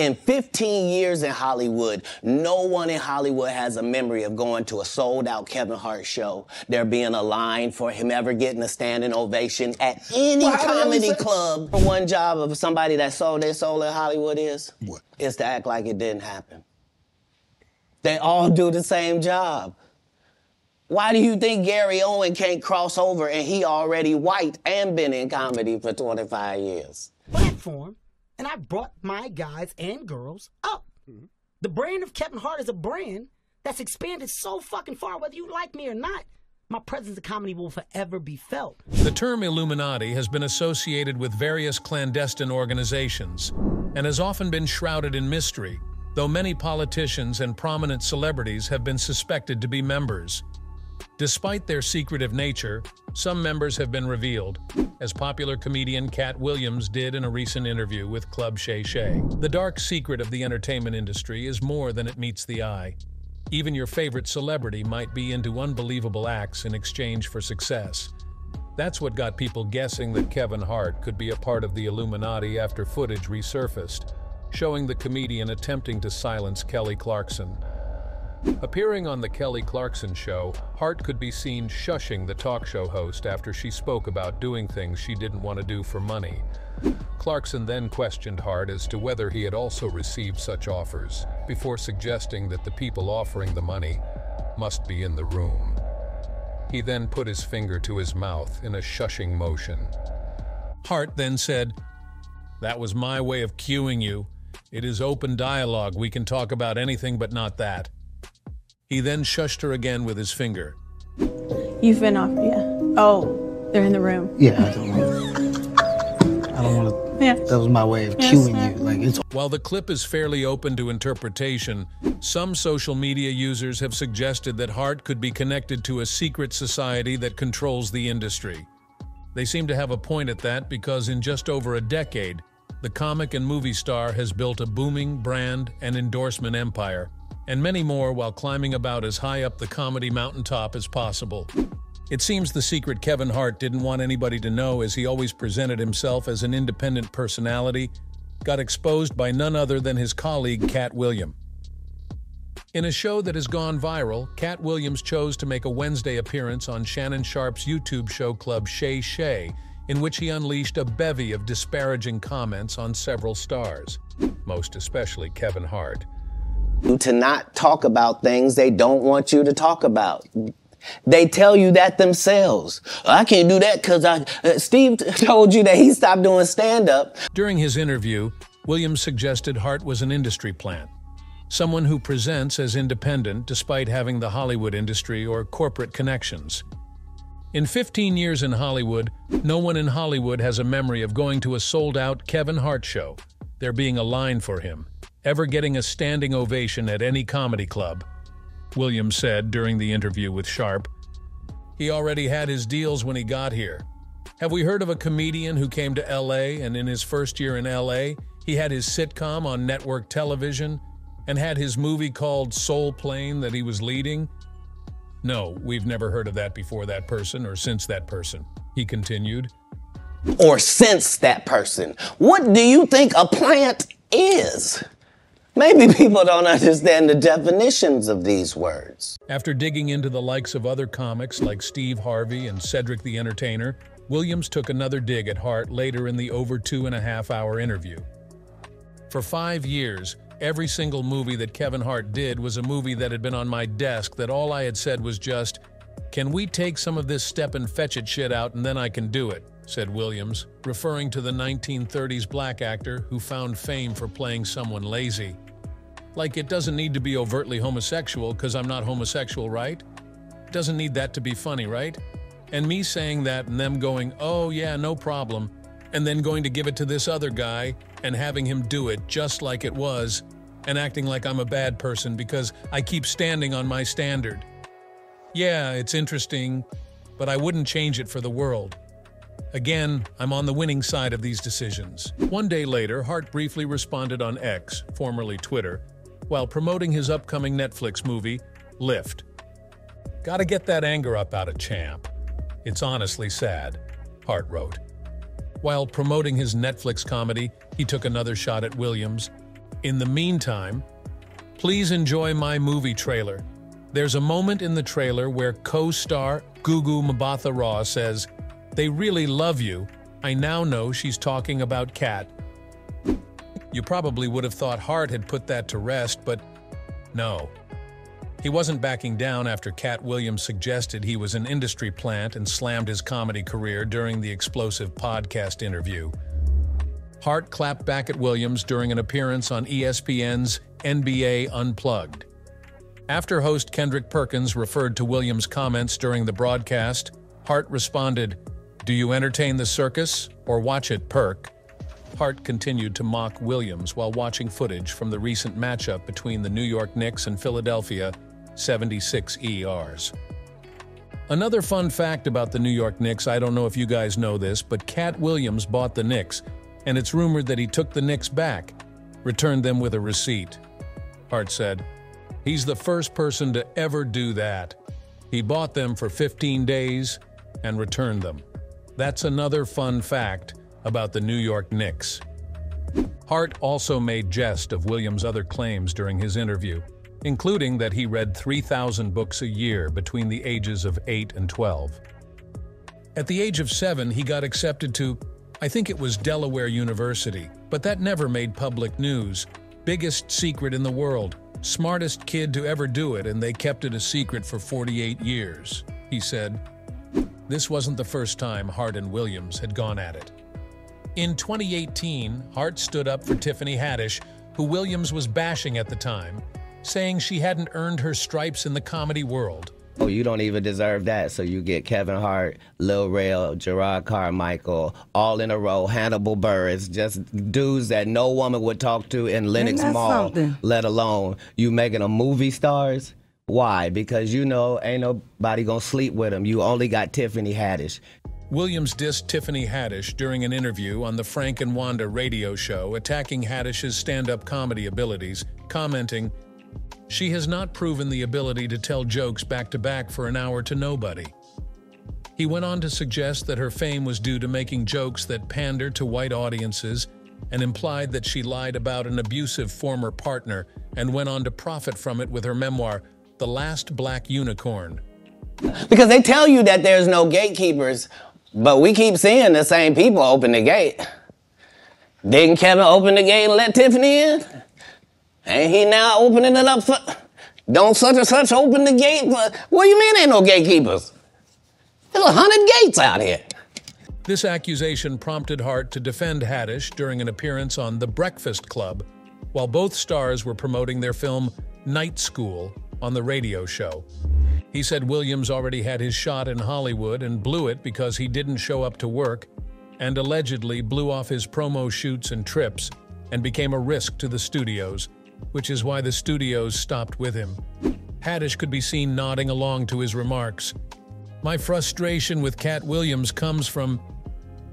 In 15 years in Hollywood, no one in Hollywood has a memory of going to a sold out Kevin Hart show, there being a line for him ever getting a standing ovation at any Well, how do you comedy say- club. One job of somebody that sold their soul in Hollywood is? What? Is to act like it didn't happen. They all do the same job. Why do you think Gary Owen can't cross over and he already white and been in comedy for 25 years? platform and I brought my guys and girls up. Mm-hmm. The brand of Kevin Hart is a brand that's expanded so fucking far, whether you like me or not. My presence in comedy will forever be felt. The term Illuminati has been associated with various clandestine organizations and has often been shrouded in mystery, though many politicians and prominent celebrities have been suspected to be members. Despite their secretive nature, some members have been revealed, as popular comedian Katt Williams did in a recent interview with Club Shay Shay. The dark secret of the entertainment industry is more than it meets the eye. Even your favorite celebrity might be into unbelievable acts in exchange for success. That's what got people guessing that Kevin Hart could be a part of the Illuminati after footage resurfaced, showing the comedian attempting to silence Kelly Clarkson. Appearing on The Kelly Clarkson Show, Hart could be seen shushing the talk show host after she spoke about doing things she didn't want to do for money. Clarkson then questioned Hart as to whether he had also received such offers, before suggesting that the people offering the money must be in the room. He then put his finger to his mouth in a shushing motion. Hart then said, That was my way of cueing you. It is open dialogue. We can talk about anything but not that. He then shushed her again with his finger. You've been off, yeah. Oh, they're in the room. Yeah, I don't want. I don't want to. Yeah. That was my way of Yes, cueing you. Like it's While the clip is fairly open to interpretation, some social media users have suggested that Hart could be connected to a secret society that controls the industry. They seem to have a point at that because in just over a decade, the comic and movie star has built a booming brand and endorsement empire, and many more while climbing about as high up the comedy mountaintop as possible. It seems the secret Kevin Hart didn't want anybody to know as he always presented himself as an independent personality, got exposed by none other than his colleague Katt William. In a show that has gone viral, Katt Williams chose to make a Wednesday appearance on Shannon Sharpe's YouTube show club Shay Shay, in which he unleashed a bevy of disparaging comments on several stars, most especially Kevin Hart. To not talk about things they don't want you to talk about. They tell you that themselves. I can't do that because I. Uh, Steve told you that he stopped doing stand up. During his interview, Williams suggested Hart was an industry plant, someone who presents as independent despite having the Hollywood industry or corporate connections. In 15 years in Hollywood, no one in Hollywood has a memory of going to a sold-out Kevin Hart show, there being a line for him, ever getting a standing ovation at any comedy club. Williams said during the interview with Sharpe, he already had his deals when he got here. Have we heard of a comedian who came to LA and in his first year in LA, he had his sitcom on network television and had his movie called Soul Plane that he was leading? No, we've never heard of that before that person or since that person, he continued. or since that person. What do you think a plant is? Maybe people don't understand the definitions of these words. After digging into the likes of other comics like Steve Harvey and Cedric the Entertainer, Williams took another dig at Hart later in the over two and a half hour interview. For five years, every single movie that Kevin Hart did was a movie that had been on my desk that all I had said was just, Can we take some of this Stepin Fetchit shit out and then I can do it? said Williams, referring to the 1930s black actor who found fame for playing someone lazy. Like, it doesn't need to be overtly homosexual because I'm not homosexual, right? Doesn't need that to be funny, right? And me saying that and them going, oh yeah, no problem, and then going to give it to this other guy and having him do it just like it was and acting like I'm a bad person because I keep standing on my standard. Yeah, it's interesting, but I wouldn't change it for the world. Again, I'm on the winning side of these decisions. One day later, Hart briefly responded on X, formerly Twitter, while promoting his upcoming Netflix movie, Lift. Gotta get that anger up out of Champ. It's honestly sad, Hart wrote. While promoting his Netflix comedy, he took another shot at Williams. In the meantime, please enjoy my movie trailer. There's a moment in the trailer where co-star Gugu Mbatha Raw says, They really love you. I now know she's talking about Katt. You probably would have thought Hart had put that to rest, but no. He wasn't backing down after Katt Williams suggested he was an industry plant and slammed his comedy career during the explosive podcast interview. Hart clapped back at Williams during an appearance on ESPN's NBA Unplugged. After host Kendrick Perkins referred to Williams' comments during the broadcast, Hart responded, Do you entertain the circus or watch it perk? Hart continued to mock Williams while watching footage from the recent matchup between the New York Knicks and Philadelphia 76ers. Another fun fact about the New York Knicks, I don't know if you guys know this, but Katt Williams bought the Knicks, and it's rumored that he took the Knicks back, returned them with a receipt. Hart said, He's the first person to ever do that. He bought them for 15 days and returned them. That's another fun fact about the New York Knicks. Hart also made jest of Williams' other claims during his interview, including that he read 3,000 books a year between the ages of 8 and 12. At the age of 7, he got accepted to, I think it was Delaware University, but that never made public news. Biggest secret in the world. Smartest kid to ever do it, and they kept it a secret for 48 years, he said. This wasn't the first time Hart and Williams had gone at it. In 2018, Hart stood up for Tiffany Haddish, who Williams was bashing at the time, saying she hadn't earned her stripes in the comedy world. Oh, you don't even deserve that. So you get Kevin Hart, Lil Rel, Jerrod Carmichael, all in a row, Hannibal Buress, just dudes that no woman would talk to in Lenox that Mall, something? let alone you making them movie stars. Why? Because you know ain't nobody gonna sleep with them. You only got Tiffany Haddish. Williams dissed Tiffany Haddish during an interview on the Frank and Wanda radio show, attacking Haddish's stand-up comedy abilities, commenting, She has not proven the ability to tell jokes back-to-back for an hour to nobody. He went on to suggest that her fame was due to making jokes that pander to white audiences and implied that she lied about an abusive former partner and went on to profit from it with her memoir, The Last Black Unicorn. Because they tell you that there's no gatekeepers, but we keep seeing the same people open the gate. Didn't Kevin open the gate and let Tiffany in? Ain't he now opening it up for. Don't such and such open the gate for. What do you mean ain't no gatekeepers? There's a hundred gates out here. This accusation prompted Hart to defend Haddish during an appearance on The Breakfast Club, while both stars were promoting their film Night School on the radio show. He said Williams already had his shot in Hollywood and blew it because he didn't show up to work, and allegedly blew off his promo shoots and trips and became a risk to the studios, which is why the studios stopped with him. Haddish could be seen nodding along to his remarks. My frustration with Katt Williams comes from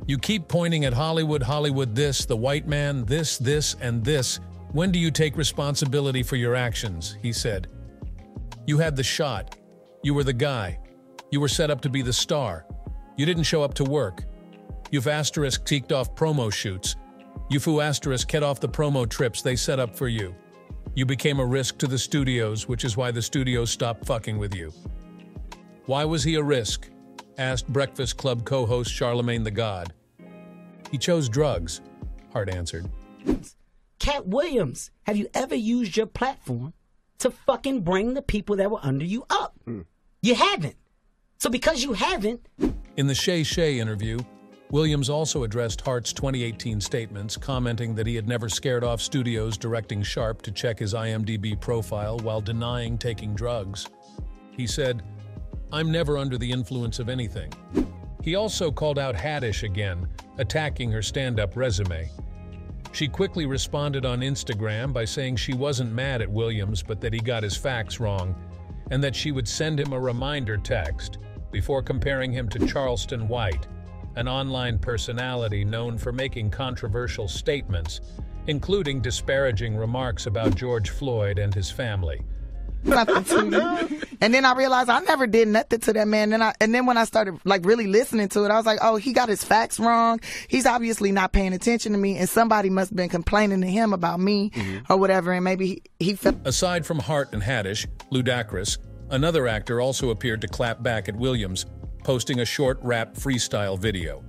you keep pointing at Hollywood, Hollywood this, the white man, this, this, and this. When do you take responsibility for your actions? He said. You had the shot. You were the guy. You were set up to be the star. You didn't show up to work. You've asterisk teaked off promo shoots. You foo asterisk cut off the promo trips they set up for you. You became a risk to the studios, which is why the studios stopped fucking with you. Why was he a risk? asked Breakfast Club co-host Charlemagne the God. He chose drugs, Hart answered. Katt Williams, have you ever used your platform to fucking bring the people that were under you up? Hmm. You haven't. So because you haven't, In the Shay Shay interview, Williams also addressed Hart's 2018 statements, commenting that he had never scared off studios directing Sharpe to check his IMDb profile while denying taking drugs. He said, I'm never under the influence of anything. He also called out Haddish again, attacking her stand-up resume. She quickly responded on Instagram by saying she wasn't mad at Williams but that he got his facts wrong, and that she would send him a reminder text before comparing him to Charleston White, an online personality known for making controversial statements, including disparaging remarks about George Floyd and his family. Something to you. And then I realized I never did nothing to that man. And I, and then when I started like really listening to it, I was like, oh, he got his facts wrong. He's obviously not paying attention to me. And somebody must have been complaining to him about me mm-hmm. or whatever. And maybe he, he felt Aside from Hart and Haddish, Ludacris, another actor also appeared to clap back at Williams, posting a short rap freestyle video.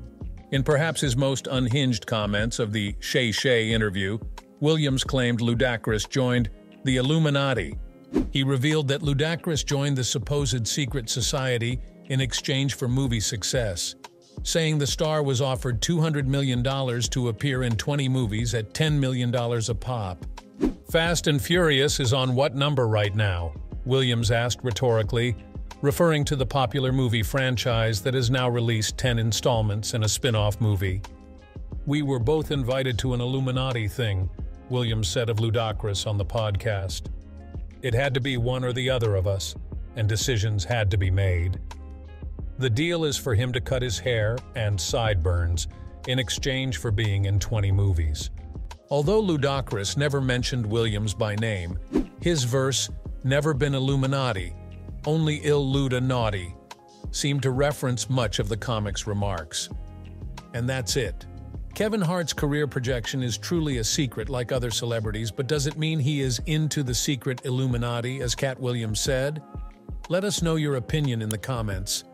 In perhaps his most unhinged comments of the Shay Shay interview, Williams claimed Ludacris joined the Illuminati. He revealed that Ludacris joined the supposed secret society in exchange for movie success, saying the star was offered $200 million to appear in 20 movies at $10 million a pop. Fast and Furious is on what number right now? Williams asked rhetorically, referring to the popular movie franchise that has now released 10 installments and a spin-off movie. We were both invited to an Illuminati thing, Williams said of Ludacris on the podcast. It had to be one or the other of us, and decisions had to be made. The deal is for him to cut his hair and sideburns in exchange for being in 20 movies. Although Ludacris never mentioned Williams by name, his verse, Never been Illuminati, only ill Luda naughty, seemed to reference much of the comic's remarks. And that's it. Kevin Hart's career projection is truly a secret like other celebrities, but does it mean he is into the secret Illuminati, as Katt Williams said? Let us know your opinion in the comments.